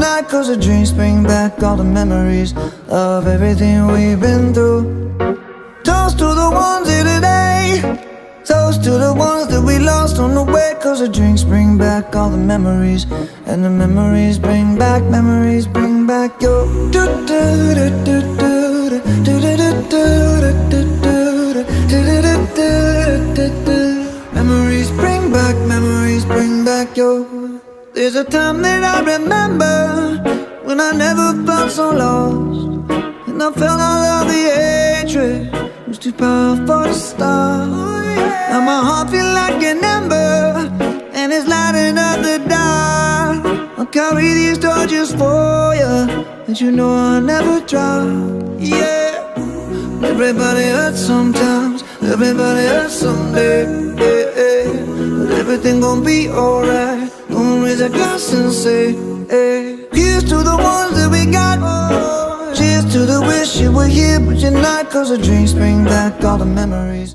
but. Cause the dreams bring back all the memories of everything we've been through. Toast to the ones here today. Toast to the ones that we lost on the way. Cause the drinks bring back all the memories. And the memories bring back, memories bring back your. Do, do, do, do, do, do, do, do, do, do, do, do, do, do. Memories bring back, memories bring back your. There's a time that I remember so lost. And I felt all of the hatred was too powerful to stop. Now my heart feel like an ember and it's lighting up the dark. I'll carry these torches for you, and you know I'll never drop. Yeah, everybody hurts sometimes, everybody hurts someday. Yeah, yeah. But everything gon' be alright. Gonna raise a glass and say, hey. To the wish you were here, but you're not. Cause the drinks bring back all the memories.